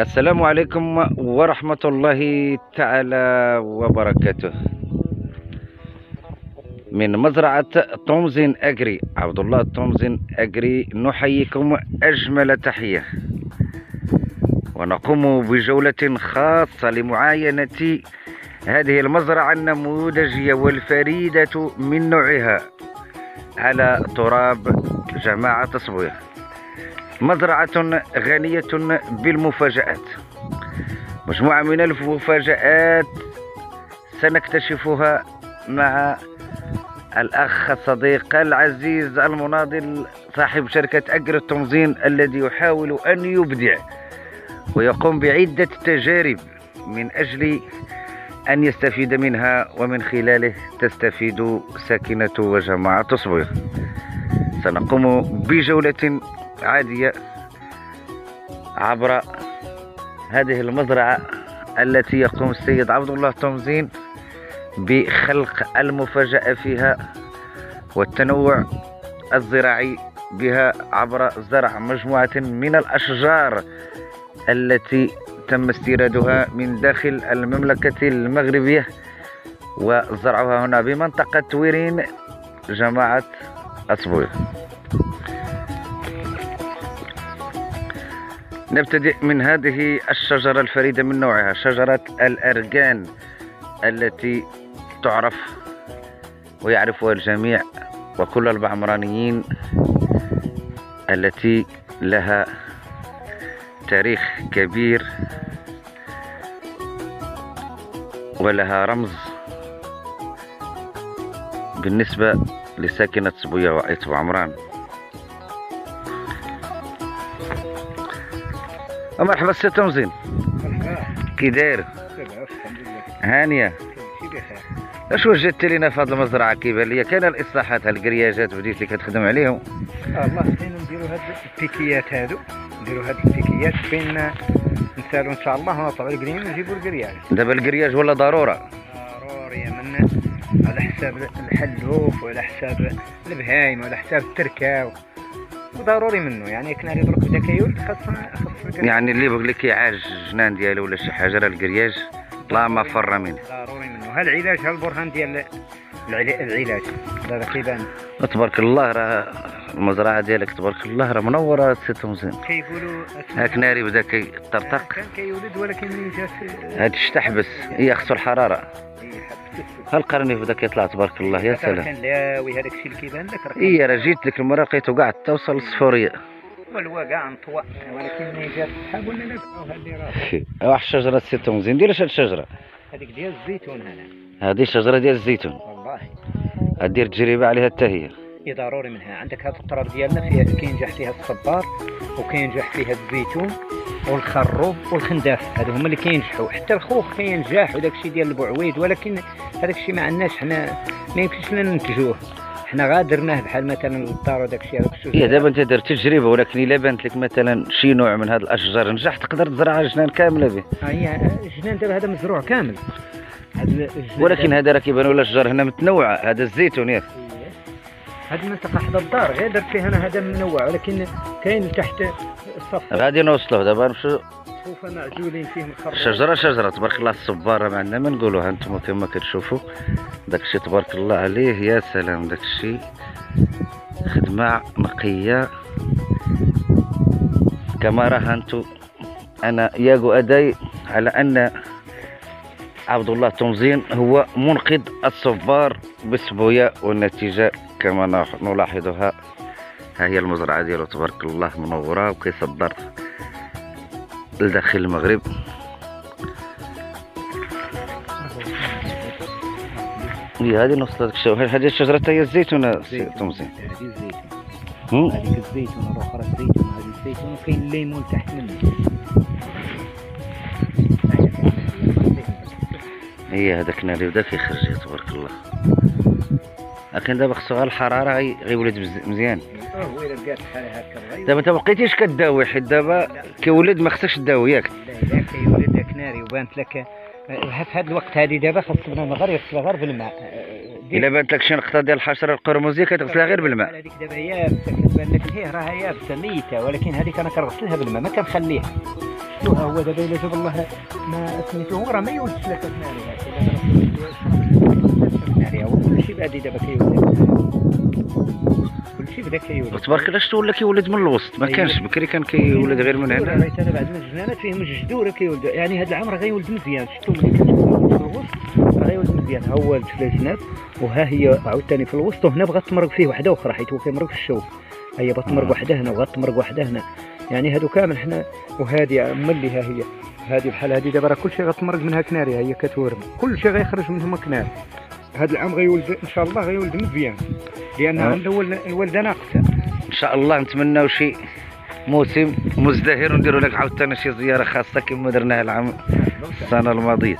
السلام عليكم ورحمة الله تعالى وبركاته. من مزرعة طومزين أجري عبد الله طومزين أجري نحييكم أجمل تحية. ونقوم بجولة خاصة لمعاينة هذه المزرعة النموذجية والفريدة من نوعها. على تراب جماعة صبوية مزرعة غنية بالمفاجآت. مجموعة من المفاجآت سنكتشفها مع الأخ الصديق العزيز المناضل صاحب شركة أجر التنظيم الذي يحاول أن يبدع ويقوم بعدة تجارب من أجل أن يستفيد منها ومن خلاله تستفيد ساكنة وجماعة صبوية سنقوم بجولة عادية عبر هذه المزرعة التي يقوم السيد عبد الله تومزين بخلق المفاجأة فيها والتنوع الزراعي بها عبر زرع مجموعة من الأشجار التي تم استيرادها من داخل المملكة المغربية وزرعها هنا بمنطقة ويرين جماعة أصبوي نبتدئ من هذه الشجرة الفريدة من نوعها شجرة الأرجان التي تعرف ويعرفها الجميع وكل البعمرانيين التي لها تاريخ كبير ولها رمز بالنسبة لساكنة صبوية وعيت بعمران. مرحبا سي تنزين كي داير؟ هانية. اش وجدت لينا في هذه المزرعة؟ كيبان ليا كاين الإصلاحات الكرياجات بديتي كتخدم عليهم. الله خلينا نديروا هاد البيكيات هادو. نديروا هاد البيكيات بين نسالوا إن شاء الله نطلعوا القريم ونجيبوا ال grillage. دابا ال grillage ولا ضرورة؟ ضروري من. على حساب الحلوف وعلى حساب البهايم وعلى حساب التركه وضروري منه يعني كنا درك بدا كيولد خاص خاص يعني اللي بغى لك يعالج الجنان ديالو ولا شي حاجة راه ال grillage لا ما فر منه. ضروري منه. ها العلاج ها البرهان ديال العلا- العلاج. هذا كيبان تبارك الله راه المزرعة ديالك تبارك الله راه منورة سي تنزين كيقولوا هاك ناري بدأ كيطرطق كان كيولد ولكن جات هاد الشتا حبس هي خصو الحرارة. ها القرني بدأ كيطلع تبارك الله يا سلام كان لاوي هذاك الشيء اللي كيبان لك راه إي راه جيت لك المرة لقيتو كاع توصل للصفورية. والوا كاع نطوى ولكن ملي جات السحاب ولا لا هذه راه واحد الشجرة سي تنزين دير اش هاد الشجرة. هذيك ديال الزيتون هنا. هذه شجرة ديال الزيتون. والله. غدير تجربة عليها حتى هي. اي ضروري منها. عندك هذا الطراب ديالنا فيها كينجح فيها الصبار وكينجح فيها الزيتون والخروب والخنداف هذو هما اللي كينجحوا. حتى الخوخ كينجح وداك الشيء ديال البعويد ولكن هذاك الشيء ما عندناش. حنا ما يمكنش لنا ننتجوه. حنا غادرناه بحال مثلا الدار وداك الشيء هذاك الشجر هي دابا أنت درت تجربة ولكن إلا بانت لك مثلا شي نوع من هاد الأشجار نجح تقدر تزرعها جنان كاملة به. ها هي الجنان دابا هذا مزروع كامل. الجنان ولكن هذا راه كيبانوا الأشجار هنا متنوعة. هذا الزيتون ياك. هذه المنطقة حدا الدار غير درت فيها أنا هذا منوع ولكن كاين تحت الصف. غادي نوصلوا دابا نمشيو. صوفة معزولين فيهم الخروب شجرة شجرة. تبارك الله الصباره ما عندنا. ما نقولوها أنتم كما كتشوفوا. داك الشيء تبارك الله عليه. يا سلام داك الشيء خدمة نقيه كما راهنتو أنا ياغو أداي على أن عبد الله تنزين هو منقذ الصبار بسبوية والنتيجة كما نلاحظها ها هي المزرعة ديالو تبارك الله منورة وكيصدر لداخل المغرب. هي هذه نص هذاك الشيء هذه الشجرة هي الزيتون سي تنزين هذه الزيتون هم؟ هذيك الزيتون الأخرى الزيتون هذه الزيتون وكاين الليمون تحت منه هي هذا أكناري بدا كيخرج تبارك الله. لكن دابا خصو غير الحرارة غي- غيولد مزيان. آه هو الا بقات بحال هكا دابا أنت ما بقيتيش كداوي حيت دابا كيولد ما خصكش تداوي ياك. لا كيولد داك أكناري وبانت لك آه، في هذا الوقت هذه دابا خاص بنادم غير يغسلها غير بالماء. دير- إلا بانت لك شي نقطة ديال الحشرة القرمزية كتغسلها غير بالماء. هذيك دابا يابسه كتبان لك هي راها يابسه ميتة ولكن هذيك أنا كنغسلها بالماء ما كنخليها. شفتوها هو دابا إلا جاب الله ما سميتو هو راه ما يولدش لك أكناري بادي دابا كيولد؟ كلشي بدا كيولد. وتبارك الله شتو ولا كيولد من الوسط. ما أيوة. كانش بكري كان كيولد غير من هنا. راه أنا بعد من الجنانات فيهم الجدوره كيولد. يعني هذا العام راه غيولد مزيان. شفتو ملي كتولد في الوسط راه غيولد مزيان. ها هو ولد في الجناب وها هي عاوتاني في الوسط وهنا بغات تمرق فيه وحده أخرى حيت هو كيمرق في الشوك. هي بغات تمرق آه. وحده هنا وغات تمرق وحده هنا. يعني هادو كامل حنا وهادي ملي ها هي. هادي بحال هادي دابا راه كلشي غتمرق منها كناري هي كتورم. كلشي غيخرج منهم كناري. هذا العام غيولد إن شاء الله غيولد مزيان. لأن آه. عنده الولده ناقصه إن شاء الله نتمناو شي موسم مزدهر ونديروا لك عاوتاني شي زيارة خاصة كما درناها العام السنة الماضية.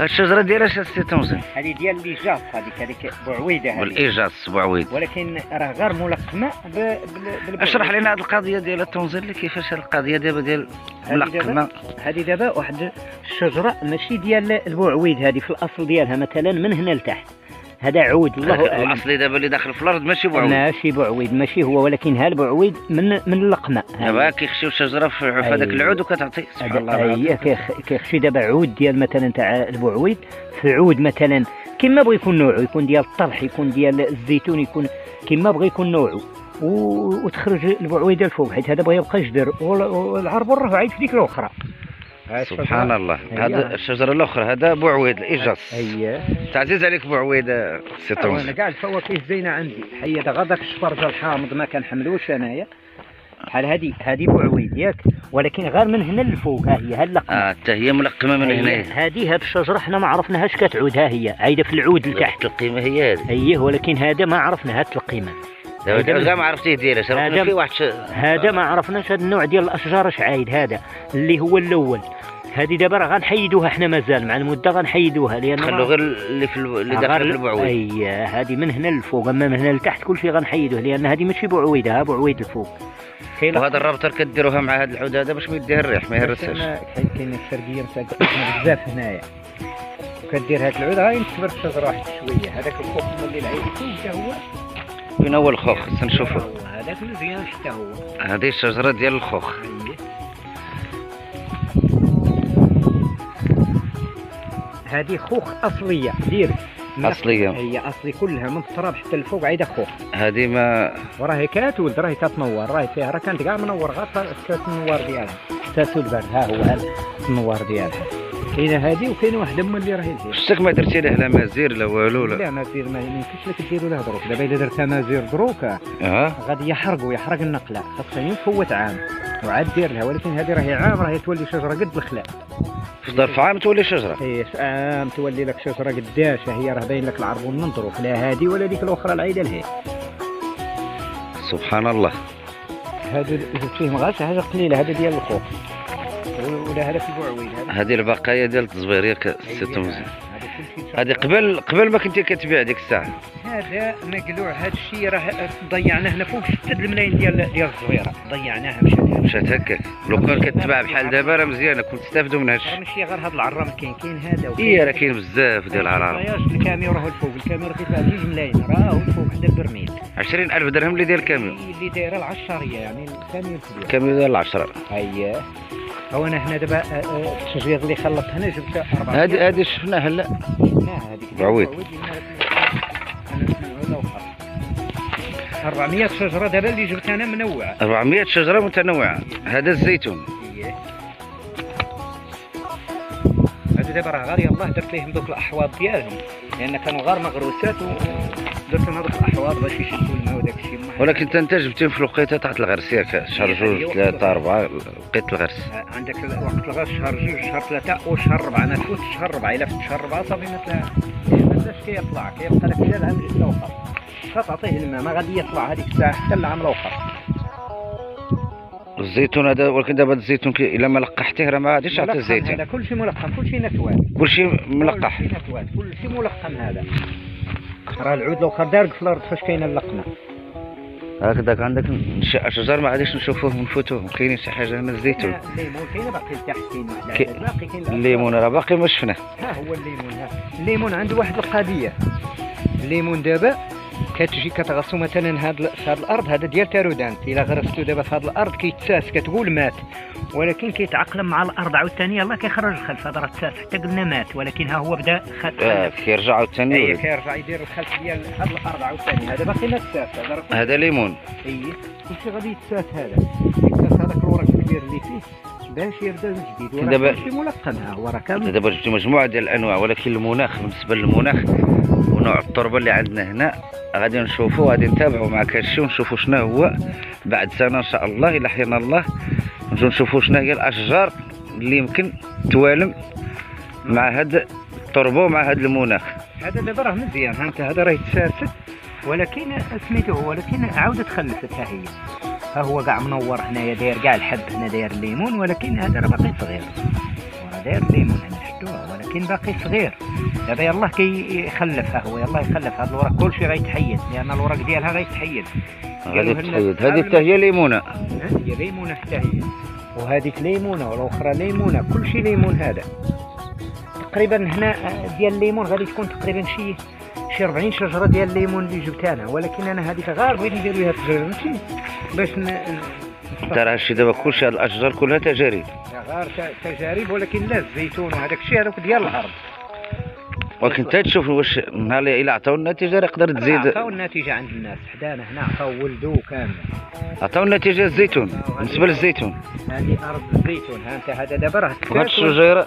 الشجرة ديال اش السي تونزين هذه ديال اللي جاف هذيك هذيك بعويدة هذه. والايجاز السبوعويد ولكن راه غير ملقمة بال-. اشرح لنا هاد القضية ديال التنظير اللي كيفاش القضية دابا ديال هذه ملقمة. هذه دابا واحد الشجرة ماشي ديال البعويد هذه في الأصل ديالها مثلا من هنا لتحت. هذا عود الله اعلم الأصلي دابا اللي داخل في الأرض ماشي بعوض ماشي بعويد ماشي هو ولكن ها البعويد من من اللقمة. دابا كيخشيو الشجرة في هذاك. العود وكتعطي. سبحان الله كيخ- كيخشي دابا عود ديال مثلا تاع البعويد في عود مثلا كما بغى يكون نوعه يكون ديال الطرح يكون ديال الزيتون يكون كما بغى يكون نوعه وتخرج البعويده الفوق حيت هذا بغى يبقى جدر. وال- والعربر راه عايش في ديك الاخرى سبحان الله. هذا الشجرة الأخرى هذا بعويد الايجاز اييه تعزيز عليك بعويد آه، سي أنا تونزين كاع الفواكه زينه عندي. حيد غداك الشفرجه الحامض ما كنحملوش أنايا. بحال هذه هذه بعويد ياك. ولكن غير من هنا للفوق ها هي ها اللقمة. آه حتى هي ملقمة من هنايا. هذه هاد الشجرة حنا ما عرفناهاش كتعود ها هي. عايدة في العود لتحت. تحت القيمه هي هذه. اييه ولكن هذا ما عرفناها القيمه دابا هذا ما عرفتيه ديالاش هذا في واحد هذا ما عرفناش هذا النوع ديال الأشجار اش عايد هذا اللي هو الأول. هذه دابا راه غنحيدوها حنا مازال مع المدة غنحيدوها لأن خلوا غير اللي في اللي داخل في البعويد. أي هذه من هنا للفوق أما من هنا لتحت كل شيء غنحيدوه لأن هذه ماشي بعويدة ها بعويد الفوق. وهذا الرابطة اللي كديروها مع هذا العود هذا باش ما يديها الريح ما يهرسهاش. كاين كاين الشرقيه مساكنة بزاف هنايا. وكدير هاد العود غادي تكبر الشجره واحد شوية. هذاك الخوخ ملي العيد يكون حتى هو فين هو الخوخ خصنا نشوفوا هذاك مزيان حتى هو. هذه الشجرة ديال الخوخ. هذه خوخ أصلية دير أصلية. هي اصلي كلها من التراب حتى الفوق عايده خوخ هذه ما وراهي كاتولد راهي كتنور راهي فيها راه كانت كاع منور غير كانت النوار ديالها. تاسو البرد ها هو النوار ديالها. كاينة هذه وكاينة واحدة هما اللي راهي الهيل شتك ما درتي له لا مازير لا والو لا. لا مازير ما يمكنش لك ديروا لها دروك دابا إلا درتها مازير دروك آه غادي يحرق النقلة. خاصها يفوت عام. وعاد دير لها ولكن هذه راهي عام راهي تولي شجرة قد الخلاء في ظرف عام تولي شجرة. إيش عام تولي لك شجرة قداش هي راه باين لك العربون من دروك لا هذه ولا ديك الأخرى العيده لهي سبحان الله. هادو فيهم غير حاجة قليله هذا ديال الخوخ ولا هذا في هذا. هذه البقايا ديال التصبير ياك سي هذا هذه قبل قبل ما كنتي كتبيع ديك الساعة. هذا مقلوع. هذا الشيء راه ضيعناه هنا فوق 6 الملايين ديال ديال الزويرة. ضيعناها مشات مشات هكاك لو كان كتباع بحال دابا راه مزيانة كنت تستافدوا من راه هادشي ماشي غير هذا العرام كاين كاين هذا وكاين إيه راه كاين بزاف ديال العرارة الطياج الكاميرا راهو الفوق. الكاميرا كيدفع 2 ملايين. راهو الفوق حدا البرميل 20000 درهم اللي داير الكاميون اللي دايره العشاريه يعني الكاميرا الكبير الكاميون ديال العشرة. أييه. هو أنا هنا دابا آه، آه، التشجير اللي خلط هنا جبت أربعة. هذه هذه شفناها لا. شفناها هذيك بعويد. اللي أنا اسمها لوحة. 400 شجرة دابا اللي جبت أنا منوعة. 400 شجرة متنوعة. هذا الزيتون. دابا راه غير يلاه درت ليهم دوك الأحواض ديالهم. لأن كانوا غير مغروسات ودرت لهم هذوك الأحواض باش يشدوا الماء وداك الشيء. ولكن أنت انت جبتيهم في الوقيتة تحت الغرس ياك. شهر جوج ثلاثة أربعة لقيت الغرس. عندك وقت الغاز شهر جوج شهر ثلاثة وشهر ربعة. ما تفوت شهر ربعة. إلا فوت شهر ربعة صافي ما تلا- ما تلاش كيطلع كيبقى لك حتى العام الأخر تعطيه الماء ما غادي يطلع هذيك الساعة حتى العام الأخر الزيتون هذا ولكن دابا الزيتون كي إلا ما لقحتيه راه ما غاديش تعطي الزيتون. هذا كل شيء ملقم كل شيء نتوان كلشي ملقح. كل شيء نتوان كل شيء ملقم هذا. راه العود الآخر دارك في الأرض فاش كاينة اللقمة؟ هكذاك عندك شجر ما غاديش نشوفوه ونفوتوه كاينين شي حاجة هنا الزيتون. الليمون كاين باقي لتحت كاين باقي كاين الليمون راه باقي ما شفناه. ها هو الليمون ها. الليمون عنده واحد القضية. الليمون دابا كتجي كتغرسو مثلا هاد هاد الأرض هذا ديال تارودانت. إلا غرستو دابا في هاد الأرض كيتساس كتقول مات. ولكن كيتاقلم مع الأرض. عاوتاني يلاه كيخرج الخلف هذا راه تساس. حتى قلنا مات ولكن ها هو بدا خ- آه خلف. كيرجع عاوتاني. اي يولد. كيرجع يدير الخلف ديال هاد الأرض. عاوتاني هذا باقي ما تساس. هذا هذا ليمون. اي كلشي غادي يتساس هذا. يتساس هذاك الورق الكبير اللي فيه. باش يبدا من جديد دابا- كلشي ملقم ها هو راه كامل دابا جبتي مجموعة ديال الأنواع ولكن المناخ بالنسبة للمناخ ونوع التربة اللي عندنا هنا غادي نشوفوا غادي نتابعوا معك هادشي ونشوفوا شنو هو. بعد سنة إن شاء الله إلى حين الله نجوا نشوفوا شنو هي الأشجار اللي يمكن توالم مع هاد التربة ومع هاد المناخ. هذا دابا راه مزيان ها انت هذا راه يتساسد ولكن سميتو ولكن عاودت خلفت هي. ها هو كاع منور هنايا داير كاع الحب هنا داير الليمون ولكن هذا راه باقي صغير. وراه داير الليمون هنا شفتوه ولكن باقي صغير. دابا يلاه كيخلف ها هو يلاه يخلف. هذا الورق كلشي غيتحيد لأن الورق ديالها غيتحيد. غادي تحيد هذه حتى هي ليمونة. ها هي ليمونة حتى هي. وهذيك ليمونة والأخرى ليمونة. كلشي ليمون هذا. تقريبا هنا آه، ديال الليمون غادي تكون تقريبا شي شي 40 شجره ديال الليمون اللي جبت أنا. ولكن أنا هذيك غير بغيت ندير بها التجربه ماشي باش ن... ترى هادشي دابا كلشي هاد الأشجار كلها تجارب. غير تجارب ولكن لا الزيتون وهذاك الشيء هذوك ديال الأرض. ولكن انت تشوف واش نهار إلا عطاو النتيجة راه يقدر تزيد. عطاو النتيجة عند الناس. حدانا هنا عطاو ولدو كامل. عطاو النتيجة الزيتون. بالنسبة للزيتون. هذه أرض الزيتون. ها انت هذا دابا راه وهاد الشجيره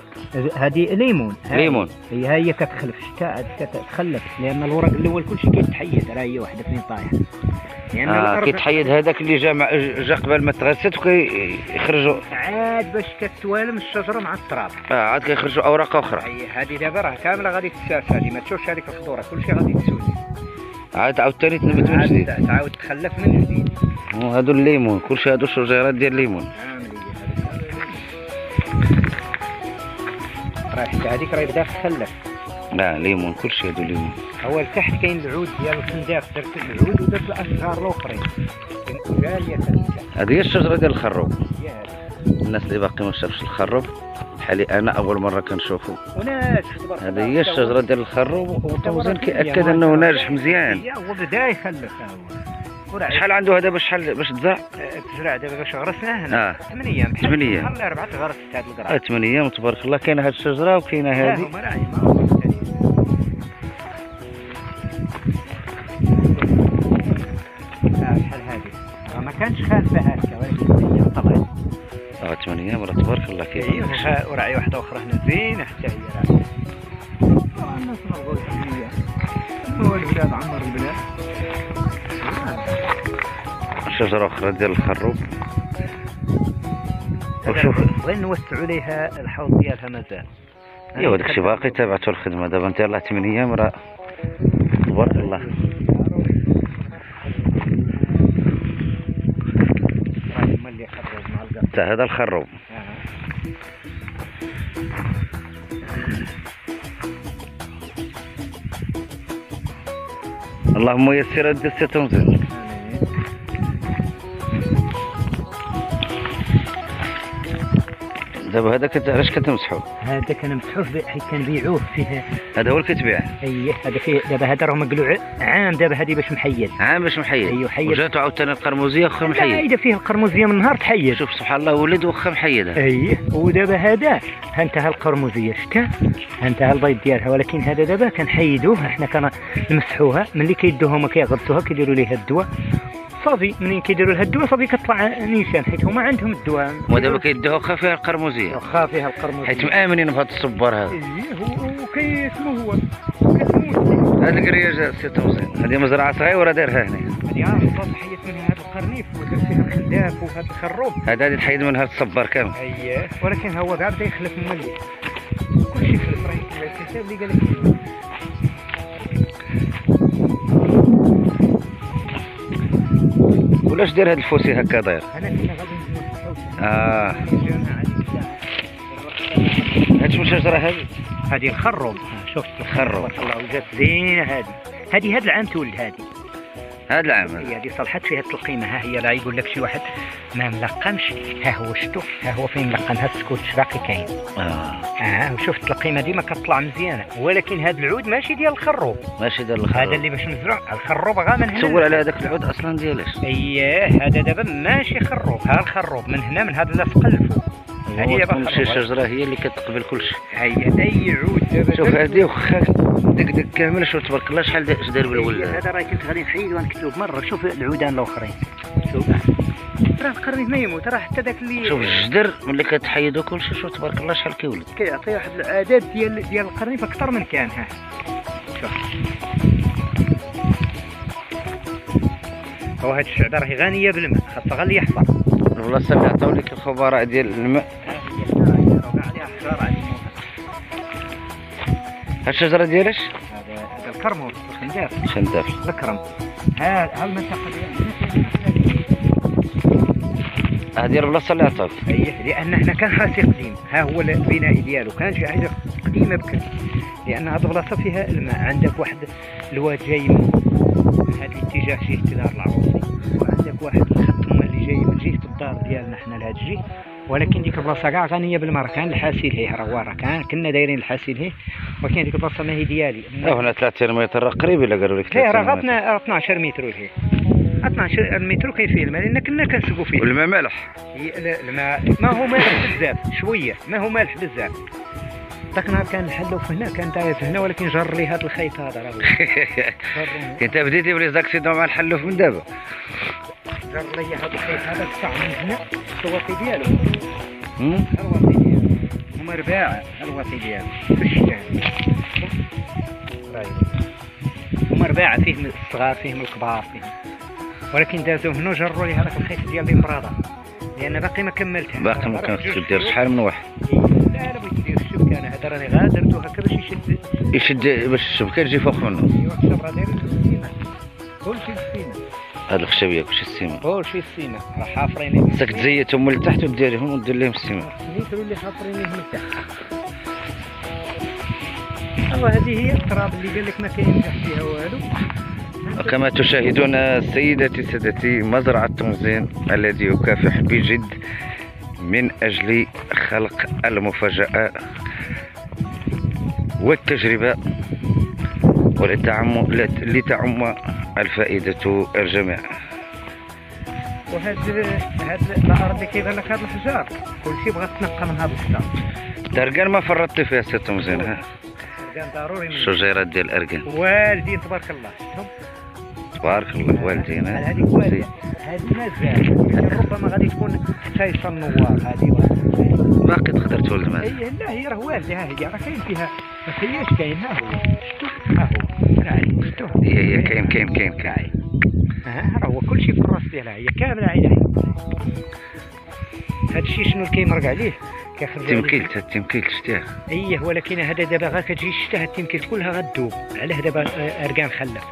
هذه ليمون. ليمون. هي هي كتخلف. شتا عاد كتخلف لأن الورق الأول كلشي كيتحيد. راه هي وحده فين طايح. لأن آه الأرض كيتحيد هذاك اللي جا جا قبل ما تغسلت وكيخرجوا. عاد باش كتوالم الشجرة مع التراب. آه عاد كيخرجوا أوراق أخرى. هي هذه دابا راه كاملة غادي تساس هذه ما تشوفش هذيك الخضوره كلشي غادي تسوس عاد عاوتاني تنبت من جديد عاد تعاود تخلف من جديد. وهادو الليمون كلشي هادو شجيرات ديال الليمون. راه حتى هذيك راه بدا تخلف. لا ليمون كلشي هادو ليمون. هو لتحت كاين العود ديال الخنداف درت العود ودرت الأشجار الأخرين. هذيك هذه هي الشجرة ديال الخروب. هذه. الناس اللي باقي ما شافش الخروب بحالي أنا أول مرة كنشوفو. هذه. هي الشجرة ديال الخروب وتوزن كيأكد أنه ناجح مزيان. هو بدا يخلف شحال عنده هذا باش شحال باش تزرع؟ تزرع دابا باش غرسناه هنا. آه. 8 أيام. بحال ثمان أيام. بحال اربعه غرست هاد آه، القرعه 8 أيام تبارك الله كاينة هاد الشجرة وكاينة هذه كانش خالفه هكا ولكن هي طلعت. آه 8 أيام راه تبارك الله كيف أيوه وراعي واحدة أخرى هنا زينه حتى هي راعي آه، الناس مرغوب فيا هو البلاد عمر البلاد شجرة أخرى ديال الخروب. وشوف. بغينا نوسعوا ليها الحوض ديالها مازال. ايوا داكشي باقي تابعته الخدمة. دابا أنت يلاه 8 أيام راه تبارك الله هما اللي حتى هذا الخروب اللهم يسر السي تنزل. دابا هذا كت... علاش كتمسحو هذا كان ب- حيت كنبيعوه فيه هذا هو اللي كتبيع إيه هذا فيه دابا هذا راه مقلوع عام دابا هذه باش محيد. عام باش محيد. أيوه حيد. وجاتو عاوتاني القرموزيه واخا محيد. إذا فيه القرمزية من نهار تحيد. شوف سبحان الله ولد واخا محيدها إيه ودابا هذا ها انت ها القرمزية شتا؟ ها انت ها البيض ديالها ولكن هذا دابا كنحيدوه إحنا كنمسحوها ملي كيدوها هما كيغرسوها كيديروا ليها الدواء. صافي منين كيديروا لها الدواء صافي كطلع نيشان حيت هما عندهم الدواء. ودابا كيدوها واخا فيها القرموزيه واخا فيها القرمزية. حيت مآمنين بهذا الصبار هذا. وكي اسمه هو كتموت هذه القريه سي توزين هذه مزرعة صغيرة دايرها هنا هذه حيت منها هذا القرنيف ودار فيها الخنداف وهذا الخروب. هذا غادي تحيد من هذا الصبار كامل. أييه ولكن هو كاع بدا يخلف مولي كلشي يخلف راه اللي قال لك ولاش داير هذا الفوسي هكا داير؟ أنا كنا غادي آه. هاد شنو الشجره هذه هذه الخروب. شفت؟ الخروب. الله وجات زينة هذه هذه هذا العام تولد هذه هذا العام. هذا. هي هذه صلحت فيها التلقيمه ها هي لا يقول لك شي واحد؟ ما ملقمش. ها هو شتو؟ ها هو فين ملقمها السكوت اش باقي كاين. آه. آه وشوف التلقيمه ديما كتطلع مزيانة. ولكن هذا العود ماشي ديال الخروب. ماشي ديال هذا الخروب اللي باش نزرع. الخروب غا من هنا. تسول على هذاك العود أصلا ديالاش؟ اييه هذا دابا ماشي خروب. ها الخروب من هنا من هذا اللاصق الفوق هذه. شجرة هي اللي كتقبل كل شيء هي أي عود دابا شوف هذه وخا دك دك كامل شوف تبارك الله شحال دا- اش دار هي بالولد هذا راه كنت غادي نحيد ونكتب مرة. شوف العودان الآخرين. شوف. راه القرنيط ما يموت راه حتى ذاك اللي شوف الجدر ملي كتحيدو كل شيء شوف تبارك الله شحال كيولد. كيعطي واحد الأعداد ديال ديال القرنيط أكثر من كان ها. شوف. هو هاد الشعبة راهي غنية بالماء خاصها غير اللي يحفر البلاصه اللي عطاو لك الخبراء ديال الماء. الشجرة ديالاش هذا هذا الكرموس الخنداف شنداف الكرم. ها ها المنطقة هذه البلاصه اللي عطاوك إيه لأن إحنا كان حاسي قديم ها هو البناء ديالو. كان شي حاجة قديمة بكري لأن هاد البلاصة فيها الماء. عندك واحد الواد جاي من هذا الاتجاه جهة دار العروسي. وعندك واحد الخط اللي جاي من جهة الدار ديالنا حنا لهاد الجهة. ولكن ديك البلاصة كاع غنية بالماء كان الحاسيل هي راه راه كان كنا دايرين الحاسيل هي ولكن ديك البلاصة ما هي ديالي. هنا 30 متر قريب إلا قالوا لك هي 30 راه متر. 12 متر هي 12 متر كاين فيه الماء لأن كنا كنسقوا فيه. والماء مالح. الماء ما هو مالح بزاف. شوية. ما هو مالح بزاف. ذاك النهار كان الحلوف هنا كان دايز هنا ولكن جر لي هذا الخيط هذا راه انت بديتي بلي زاكسيدون مع الحلوف من دابا. جر لي هذا قطع من هنا الوصي ديالو؟ الوصي ديالو هما رباعة الوصي ديالو في الشتاء هما رباعة فيهم الصغار فيهم الكبار فيهم ولكن دازو هنا جروا لي هذاك الخيط ديال الامبراضة لأن باقي ما كملتها باقي ما كانش دير شحال من واحد لا لا بغيت ندير الشبكه أنا هذا راني غادرته هكا باش يشد يشد باش الشبكه تجي فوق منه ايوا الشبره داير السيمه كلشي السيمه هاد الخشبيه كلشي السيمه كلشي السيمه راه حافرين خصك تزيتهم من التحت وديريهم ودير لهم السيمه المتر اللي حافرين من تحت. ايوا هذه هي التراب اللي قال لك ما كاين فيها والو. كما تشاهدون سيدتي سادتي مزرعة تنزين الذي يكافح بجد من أجل خلق المفاجأة والتجربة ولتعم لتعم الفائدة الجميع. وهاد هاد الأرض اللي كيبان لك هاد الحجار؟ كلشي بغا تنقى من هاد الحجار. درقان ما فرطت فيها سي تنزين ها؟ كان ضروري الشجيرات ديال الأرقان والدين تبارك الله. تبارك الله والدين هذيك والدة هذه مازال. ربما غادي تكون حتى يصل النوار هذه باقي تقدر تولد معنا اي لا هي راه والده ها هي. راه كاين فيها. ما فياش كاين؟ ها هو. شفتو ها هو. راعي هي هي كاين كاين كاين كاين ها راه هو كلشي في الراس ديالها هي كاملة عين عين هذا الشيء شنو اللي كيمرق عليه؟ كيخرج تمكيلت التمكيلت شتيها إيه ولكن هذا دابا غا كتجي الشتاء التمكيل كلها غدوب. علاه دابا آه، اركان خلف.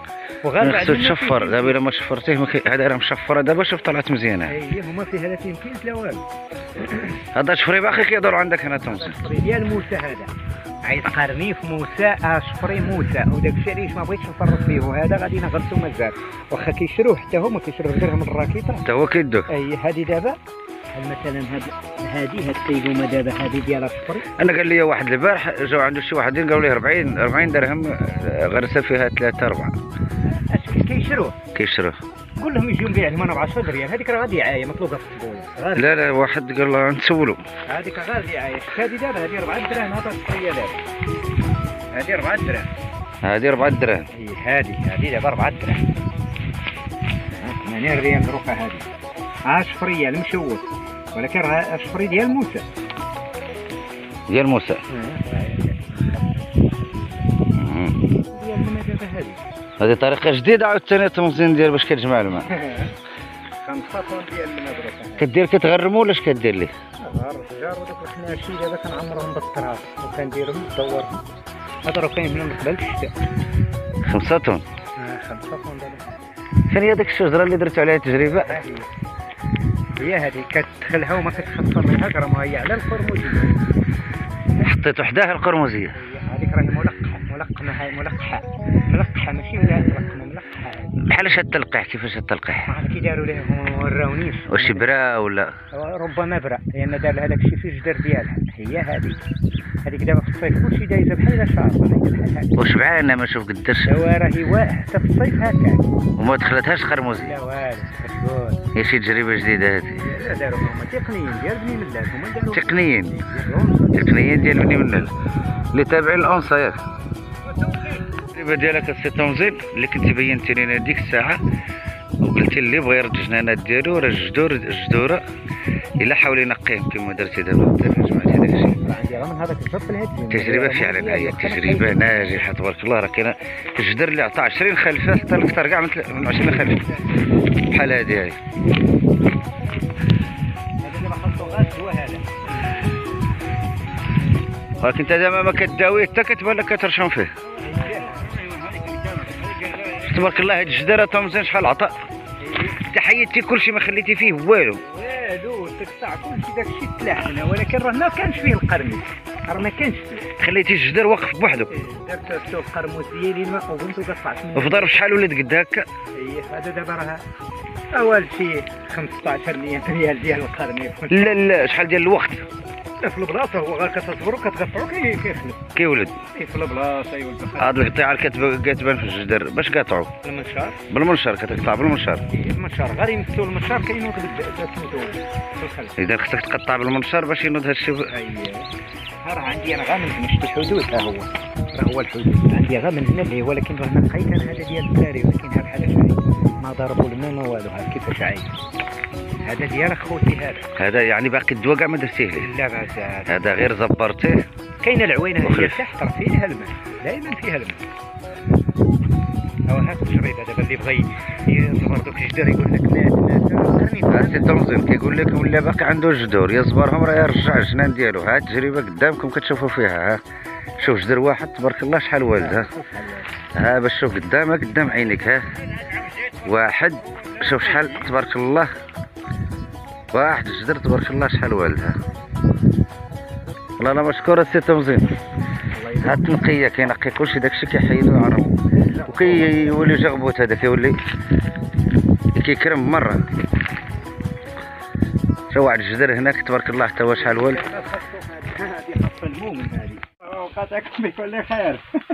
وغير خصو تشفر. دابا إلا ما شفرتيه هذا راه مشفره دابا شوف طلعت مزيانة. إيه هما فيها لا تمكيل لا والو. هذا شفري باقي كيدور عندك هنا تونس ديال موسى عايز قرنيف موسى اشفري موسى. وداك الشيء علاش ما بغيتش نفرط فيه. وهذا غادي نغرسو مازال. واخا كيشروه حتى هما كيشروه درهم الراكيطة. حتى هو كيدوه أي هذه دابا. بحال مثلا هاد هذه هاد السيلومه دابا هذه ديال الشفري؟ أنا قال لي واحد البارح جاو عنده شي واحدين قالوا لي 40 40 درهم آه، غرسه فيها ثلاثة أربعة. اش كيشروه. كيشروه. قول لهم يجيو نبيع لهم أنا ب 10 ريال هذيك راه دعايه مطلوبه في غير لا لا واحد قال له نسولو. هذيك دعايه شفت هذه دابا هذه 4 دراهم هذا الشفريه دابا هذه 4 دراهم. هذه 4 دراهم. إي هذه هذه دابا 4 دراهم. 80 ريال دروكا هذه. ها شفريه المشوت ولكن راه شفري ديال موسى. ديال موسى. هذه طريقة جديدة عاوتاني تنظيم ديال باش كتجمع الماء. طن ديال المدرسة. كدير كتغرمو ولا اش كدير ليه؟ غار الحجار ودوك الخناشي دابا كنعمرهم بالتراب وكنديرهم ندورهم هذا راه كاين من قبل الشتاء. خمسة طن. آه، خمسة طن دابا. فين هي ديك الشجرة اللي درتو عليها تجربة؟ ها هي هذه كتدخلها وما كتخسر منها غرام هي على الفرموجية حطيت وحدها القرمزيه هي هذيك راهي ملقحة. ملقمة هاي ملقحة. ملقحة ماشي ولا ملقمة ملقحة. هذه بحال اش التلقيح؟ كيفاش التلقيح؟ ما عرفت كي داروا ليه ما وراونيش. واش برا ولا؟ ربما برا لأن دار لها داكشي في الجدر ديالها. هي هذيك هذيك دابا في الصيف كلشي دايزة بحال بحال هكا. وشبعانه ما شوف قداش؟ ايوا راهي واعره حتى في الصيف هكا. وما دخلتهاش خرموزي. لا والو هي شي تجربة جديدة هذه لا داروا هما تقنيين ديال بني ملاك هما داروا تقنيين. تقنيين ديال بني منال اللي تابعين الانصا ياك. التجربه ديالك السي تنظيم اللي كنت بينتي لنا ديك الساعة. وقلتي اللي بغى يرد الجنانات ديالو راه الجدور الجدوره إلا حاول ينقيهم كما درتي دابا جمعتي داك الشيء تجربة فعلا هي تجربة ناجحة تبارك الله. راه كاينة الجدر اللي عطى 20 خلفة حتى الاكثر كاع من تل- من 20 خلفة. بحال هذه هذا ولكن انت دابا ما كداويه حتى كتبان لك كترشم فيه. تبارك الله هاد الجدار تا مزيان شحال عطى انت حيدتي كلشي ما خليتي فيه والو. والو تقطع كلشي داكشي تلاح هنا ولكن راه ما كانش فيه القرميد راه ما كانش فيه. خليتي الجدار واقف بوحدو. درت السوق القرموس ديالي ما وقطعت منه وفي ضرب شحال ولات قد هكا؟ إيه، هذا دابا راه أول شي 15 100 ريال ديال القرميد لا لا شحال ديال الوقت؟ في البلاصة؟ هو غير كتصبروا كتقطعوا كي- كيخلص كيولد إيه، في البلاصة ايوا هاد القطيعة كتبان في الجدار باش قاطعوا المنشار بالمنشار كتقطع بالمنشار. إيه، المنشار غير يمثلوا المنشار كينوض سميتو في الخلف. إذا خصك تقطع بالمنشار باش ينوض هادشي اييه راه عندي أنا غير من شفت الحدود؟ ها هو. راه هو الحدود. عندي غير من هنا اللي هو ولكن راه ما لقيت أنا هذا ديال الداري ولكن بحال شاي ما ضربوا الماء ما والو. كيفاش عايش هذا ديال خوتي هذا. هذا يعني باقي الدواء كاع ما درتيه؟ ليه لا باس هذا غير زبرتيه. كاينة العوينة هي. تحت راه فيها الماء دائما فيها الماء هو هاك التجربه دابا اللي بغى يصبر دوك الجدار يقول لك مات مات سي تنظيم كيقول لك ولا باقي عنده الجدور يصبرهم راه يرجع الجنان ديالو. ها التجربه قدامكم كتشوفوا فيها ها. شوف جدر واحد تبارك الله شحال والد ها. ها باش شوف قدامك قدام عينيك ها. واحد شوف شحال تبارك الله. واحد الجدر تبارك الله شحال والد ها والله أنا مشكور السي تنظيم ها التنقية كينقي كلشي داكشي كيحيدو يعرفو وكيولي جغبوت هذا كيولي كيكرم مرة. شو واحد الجدر هناك تبارك الله حتى هو شحال والد هذه خاصه المؤمن هذه. وقاتكم بكل خير.